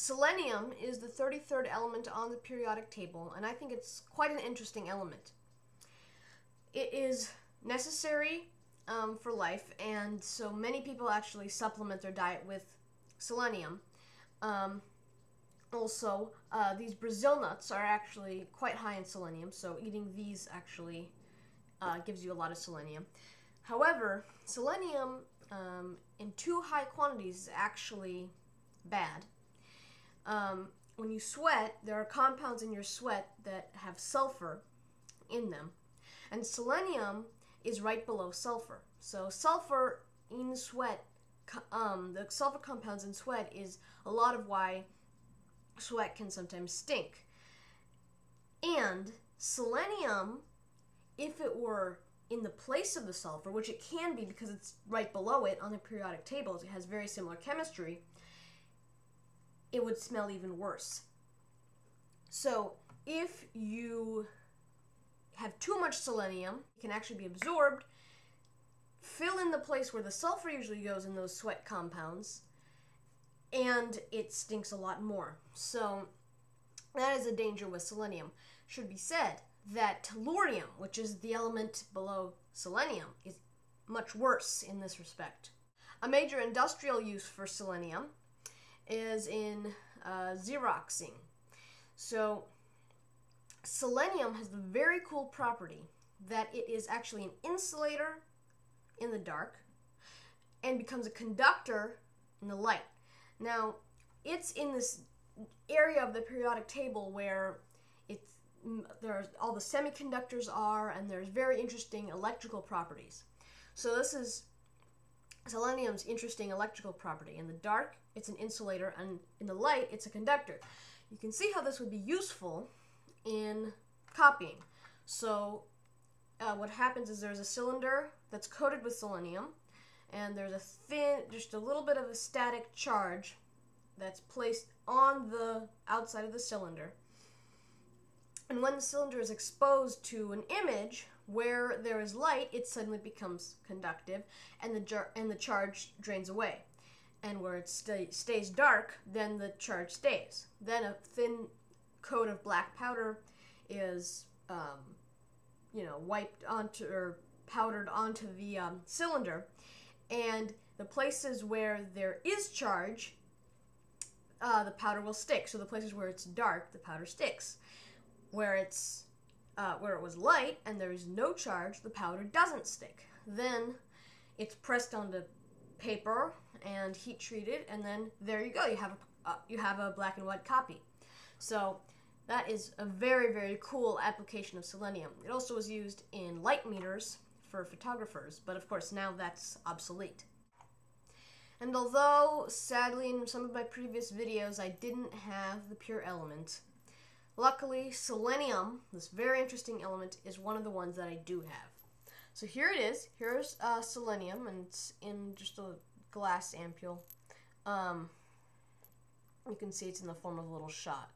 Selenium is the 33rd element on the periodic table, and I think it's quite an interesting element. It is necessary um, for life, and so many people actually supplement their diet with selenium. Um, also, uh, these Brazil nuts are actually quite high in selenium, so eating these actually uh, gives you a lot of selenium. However, selenium um, in too high quantities is actually bad. Um, when you sweat, there are compounds in your sweat that have sulfur in them, and selenium is right below sulfur. So sulfur in sweat, um, the sulfur compounds in sweat is a lot of why sweat can sometimes stink. And selenium, if it were in the place of the sulfur, which it can be because it's right below it on the periodic tables, it has very similar chemistry, it would smell even worse. So if you have too much selenium, it can actually be absorbed, fill in the place where the sulfur usually goes in those sweat compounds, and it stinks a lot more. So that is a danger with selenium. Should be said that tellurium, which is the element below selenium, is much worse in this respect. A major industrial use for selenium is in uh, Xeroxing. So selenium has the very cool property that it is actually an insulator in the dark and becomes a conductor in the light. Now, it's in this area of the periodic table where it's there's all the semiconductors are and there's very interesting electrical properties. So this is selenium's interesting electrical property. In the dark, it's an insulator, and in the light, it's a conductor. You can see how this would be useful in copying. So uh, what happens is there's a cylinder that's coated with selenium, and there's a thin, just a little bit of a static charge that's placed on the outside of the cylinder. And when the cylinder is exposed to an image where there is light, it suddenly becomes conductive, and the jar- and the charge drains away. And where it st- stays dark, then the charge stays. Then a thin coat of black powder is, um, you know, wiped onto or powdered onto the um, cylinder, and the places where there is charge, uh, the powder will stick. So the places where it's dark, the powder sticks. Where it's uh, where it was light and there is no charge, the powder doesn't stick. Then it's pressed onto paper and heat treated, and then there you go. You have a uh, you have a black and white copy. So that is a very very cool application of selenium. It also was used in light meters for photographers, but of course now that's obsolete. And although, sadly, in some of my previous videos I didn't have the pure element, luckily selenium, this very interesting element, is one of the ones that I do have. So here it is. Here's uh, selenium, and it's in just a glass ampule. Um, you can see it's in the form of a little shot.